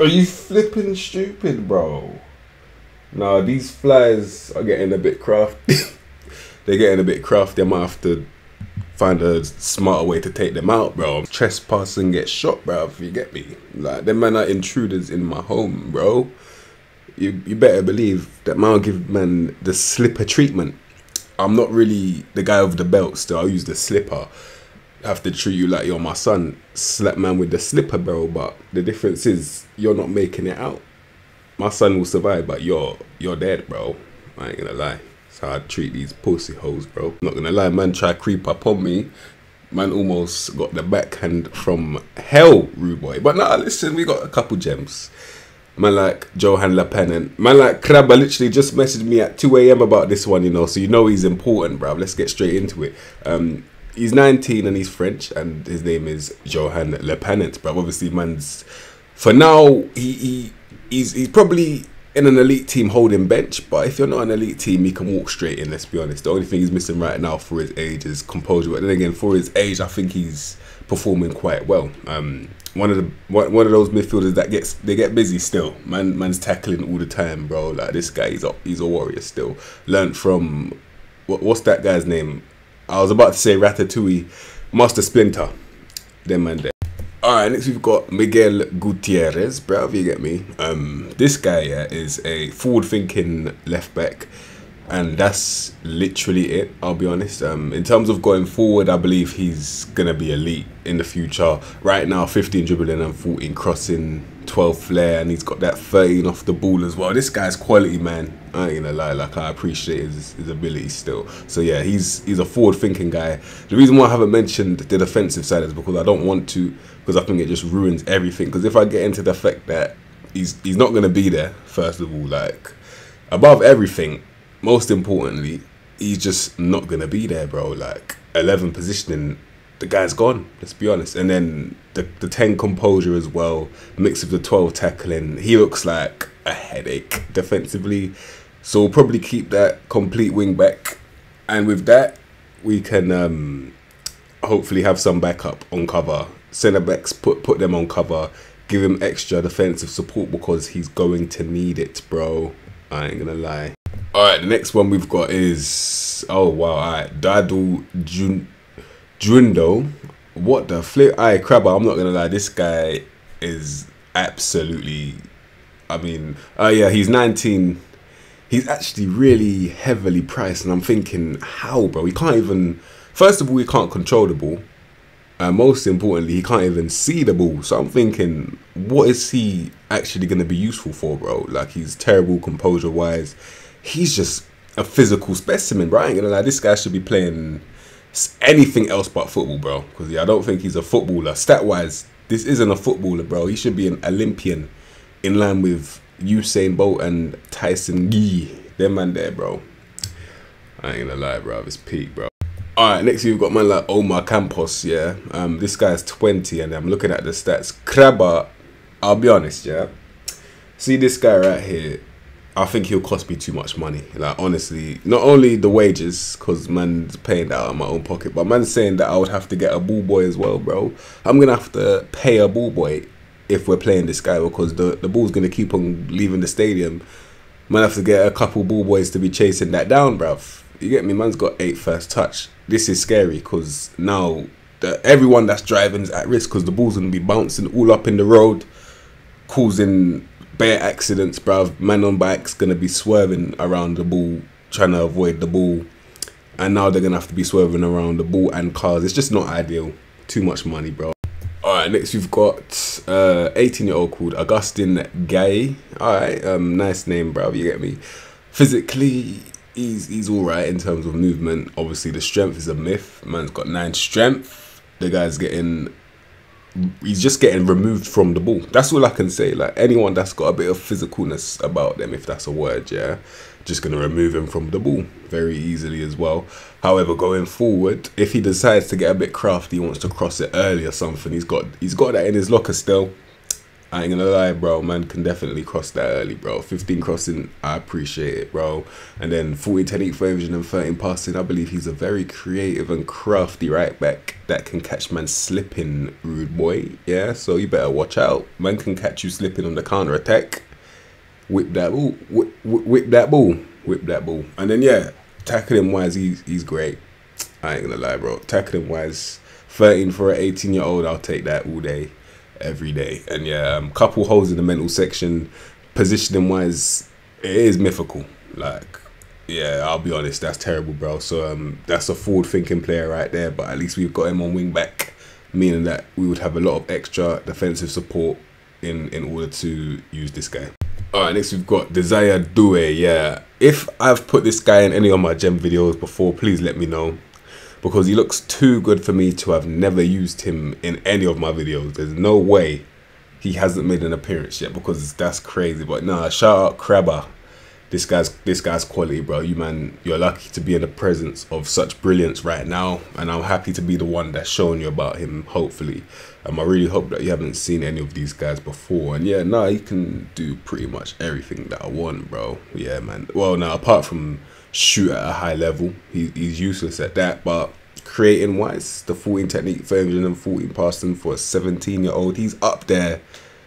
Are you flipping stupid, bro? Nah, these flies are getting a bit crafty. They're getting a bit crafty. I might have to find a smarter way to take them out, bro. Trespass and get shot, bro. If you get me, like them men are intruders in my home, bro. You you better believe that man will give man the slipper treatment. I'm not really the guy with the belt. Still, I'll use the slipper. Have to treat you like you're my son. Slap man with the slipper, bro. But the difference is you're not making it out. My son will survive, but you're you're dead, bro. I ain't gonna lie. How I treat these pussy hoes, bro. Not gonna lie, man. Try creep up on me. Man almost got the backhand from hell, rude boy. But nah, listen, we got a couple gems. Man like Johan Lepenant. Man like Krabba literally just messaged me at 2 a.m. about this one, you know, so you know he's important, bro. Let's get straight into it. Um, he's 19 and he's French, and his name is Johan Le Lepenant, But Obviously, man's for now he, he he's he's probably in an elite team holding bench, but if you're not an elite team, he can walk straight in. Let's be honest. The only thing he's missing right now for his age is composure. But then again, for his age, I think he's performing quite well. Um, one of the one of those midfielders that gets they get busy still. Man, man's tackling all the time, bro. Like this guy, he's a he's a warrior still. Learned from what, what's that guy's name? I was about to say Ratatouille, Master Splinter. Them man there. Alright, next we've got Miguel Gutierrez, bro, you get me. Um, this guy yeah, is a forward-thinking left back, and that's literally it. I'll be honest. Um, in terms of going forward, I believe he's gonna be elite in the future. Right now, 15 dribbling and 14 crossing, 12 flair, and he's got that 13 off the ball as well. This guy's quality, man. I ain't gonna lie, like I appreciate his, his ability still. So yeah, he's he's a forward-thinking guy. The reason why I haven't mentioned the defensive side is because I don't want to because I think it just ruins everything. Because if I get into the fact that he's he's not gonna be there, first of all, like above everything, most importantly, he's just not gonna be there, bro. Like eleven positioning, the guy's gone. Let's be honest. And then the the ten composure as well, mix of the twelve tackling. He looks like a headache defensively. So we'll probably keep that complete wing back, and with that, we can um, hopefully have some backup on cover centre backs put put them on cover, give him extra defensive support because he's going to need it, bro. I ain't gonna lie. All right, the next one we've got is oh wow, all right, Daouda Jun Guindo. What the flip? I crabber. I'm not gonna lie. This guy is absolutely. I mean, oh uh, yeah, he's 19. He's actually really heavily priced, and I'm thinking, how, bro? He can't even. First of all, he can't control the ball. And most importantly, he can't even see the ball. So I'm thinking, what is he actually going to be useful for, bro? Like, he's terrible composure wise. He's just a physical specimen, bro. I ain't going to lie. This guy should be playing anything else but football, bro. Because yeah, I don't think he's a footballer. Stat wise, this isn't a footballer, bro. He should be an Olympian in line with Usain Bolt and Tyson Gay. Them man there, bro. I ain't gonna lie, bro. It's peak, bro. All right, next we've got man like Omar Campos. Yeah, um, this guy's 20, and I'm looking at the stats. Krabba, I'll be honest, yeah. See this guy right here. I think he'll cost me too much money. Like honestly, not only the wages, cause man's paying that out of my own pocket, but man's saying that I would have to get a ball boy as well, bro. I'm gonna have to pay a ball boy if we're playing this guy because the the ball's gonna keep on leaving the stadium. Man have to get a couple ball boys to be chasing that down, bruv. You get me? Man's got eight first touch this is scary because now the, everyone that's driving is at risk because the ball's gonna be bouncing all up in the road, causing bare accidents, bruv. Man on bikes gonna be swerving around the ball, trying to avoid the ball, and now they're gonna have to be swerving around the ball and cars. It's just not ideal. Too much money, bro. All right, next we've got uh, 18 year old called Agustín Giay. All right, um, nice name, bro. You get me. Physically, he's he's all right in terms of movement. Obviously, the strength is a myth. Man's got nine strength. The guy's getting. He's just getting removed from the ball. That's all I can say. Like anyone that's got a bit of physicalness about them, if that's a word, yeah, just gonna remove him from the ball very easily as well. However, going forward, if he decides to get a bit crafty, he wants to cross it early or something, he's got he's got that in his locker still. I ain't gonna lie, bro. Man can definitely cross that early, bro. 15 crossing, I appreciate it, bro. And then 14 technique for vision and 13 passing. I believe he's a very creative and crafty right back that can catch man slipping, rude boy. Yeah, so you better watch out. Man can catch you slipping on the counter attack. Whip that ball, whip, whip, whip that ball, whip that ball. And then yeah, tackling wise, he's he's great. I ain't gonna lie, bro. Tackling wise, 13 for an 18 year old, I'll take that all day every day. And yeah, um, couple holes in the mental section, positioning wise, it is mythical. Like, yeah, I'll be honest, that's terrible, bro. So um, that's a forward thinking player right there. But at least we've got him on wing back, meaning that we would have a lot of extra defensive support in in order to use this guy. All right, next we've got Désiré Doué. Yeah, if I've put this guy in any of my gem videos before, please let me know because he looks too good for me to have never used him in any of my videos. There's no way he hasn't made an appearance yet because that's crazy. But nah, shout out Crabber. This guy's this guy's quality, bro. You man, you're lucky to be in the presence of such brilliance right now, and I'm happy to be the one that's showing you about him. Hopefully, um, I really hope that you haven't seen any of these guys before. And yeah, nah, he can do pretty much everything that I want, bro. Yeah, man. Well, now apart from shoot at a high level. He, he's useless at that. But creating wise, the 14 technique for and 14 passing for a 17 year old, he's up there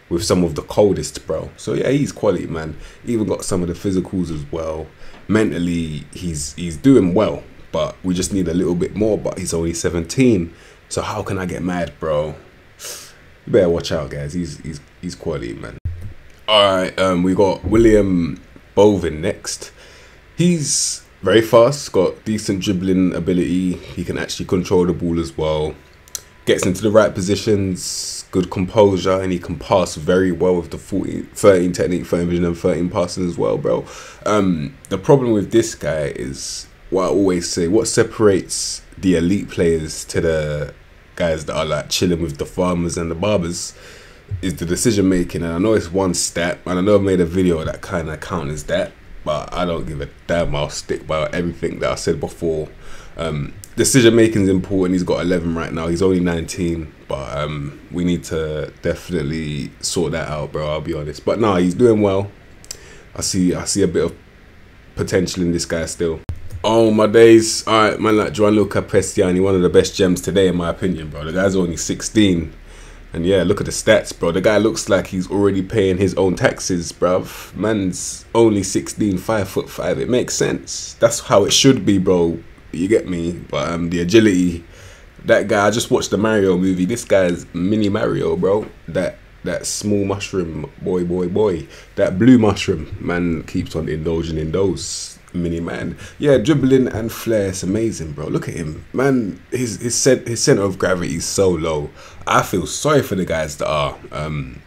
with some of the coldest, bro. So yeah, he's quality, man. Even got some of the physicals as well. Mentally, he's he's doing well, but we just need a little bit more. But he's only 17, so how can I get mad, bro? You better watch out, guys. He's he's he's quality, man. All right, um, we got William Bøving next. He's very fast, got decent dribbling ability. He can actually control the ball as well. Gets into the right positions, good composure, and he can pass very well with the 14, 13 technique, 13 vision, and 13 passing as well, bro. Um, the problem with this guy is what I always say what separates the elite players to the guys that are like chilling with the farmers and the barbers is the decision making. And I know it's one step, and I know I made a video that kind of counters that but I don't give a damn. I'll stick by everything that I said before. Um, decision making is important. He's got 11 right now. He's only 19, but um, we need to definitely sort that out, bro. I'll be honest. But nah, he's doing well. I see. I see a bit of potential in this guy still. Oh my days! All right, man, like Gianluca Prestianni, one of the best gems today, in my opinion, bro. The guy's only 16. And yeah, look at the stats, bro. The guy looks like he's already paying his own taxes, bruv. Man's only 16, 5 foot 5. It makes sense. That's how it should be, bro. You get me? But um, the agility, that guy, I just watched the Mario movie. This guy's mini Mario, bro. That that small mushroom, boy, boy, boy. That blue mushroom, man, keeps on indulging in those mini man. Yeah, dribbling and flair is amazing, bro. Look at him, man. His his cent- his center of gravity is so low. I feel sorry for the guys that are um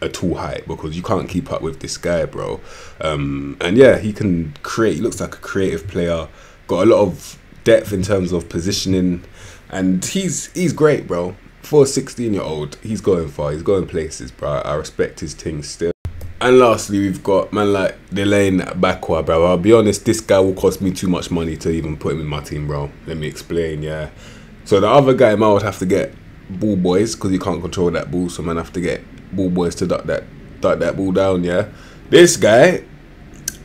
a tall height because you can't keep up with this guy, bro. Um, and yeah, he can create. He looks like a creative player. Got a lot of depth in terms of positioning, and he's he's great, bro. For a 16 year old, he's going far. He's going places, bro. I respect his things still. And lastly, we've got man like Dilane Bakwa, bro. I'll be honest, this guy will cost me too much money to even put him in my team, bro. Let me explain, yeah. So the other guy, man, would have to get ball boys because he can't control that ball. So man, have to get ball boys to duck that duck that ball down, yeah. This guy,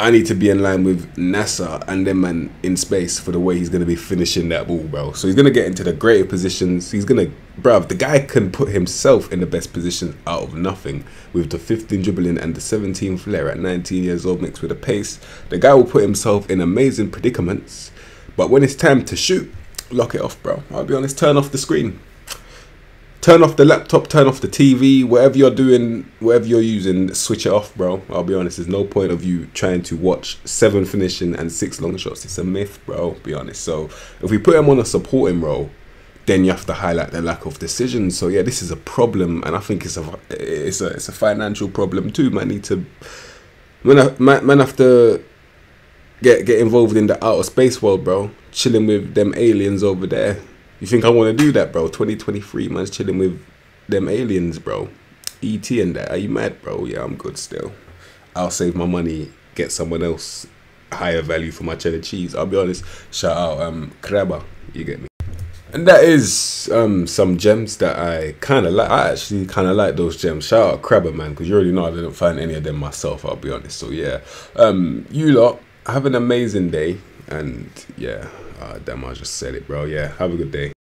I need to be in line with NASA and them man in space for the way he's gonna be finishing that ball, bro. So he's gonna get into the greater positions. He's gonna, bro. The guy can put himself in the best position out of nothing with the 15 dribbling and the 17 flair at 19 years old mixed with the pace. The guy will put himself in amazing predicaments, but when it's time to shoot, lock it off, bro. I'll be honest. Turn off the screen turn off the laptop, turn off the TV, whatever you're doing, whatever you're using, switch it off, bro. I'll be honest, there's no point of you trying to watch seven finishing and six long shots. It's a myth, bro. Be honest. So if we put him on a supporting role, then you have to highlight the lack of decision. So yeah, this is a problem, and I think it's a it's a it's a financial problem too. Man, need to man, man have to get get involved in the outer space world, bro. Chilling with them aliens over there you think I want to do that, bro? 2023, months chilling with them aliens, bro. ET and that. Are you mad, bro? Yeah, I'm good still. I'll save my money, get someone else higher value for my cheddar cheese. I'll be honest. Shout out, um, Krabba. You get me. And that is um, some gems that I kind of like. I actually kind of like those gems. Shout out Crabber, man, because you already know I didn't find any of them myself, I'll be honest. So, yeah. Um, you lot, have an amazing day. And, yeah. Uh, Demar just said it, bro. Yeah, have a good day.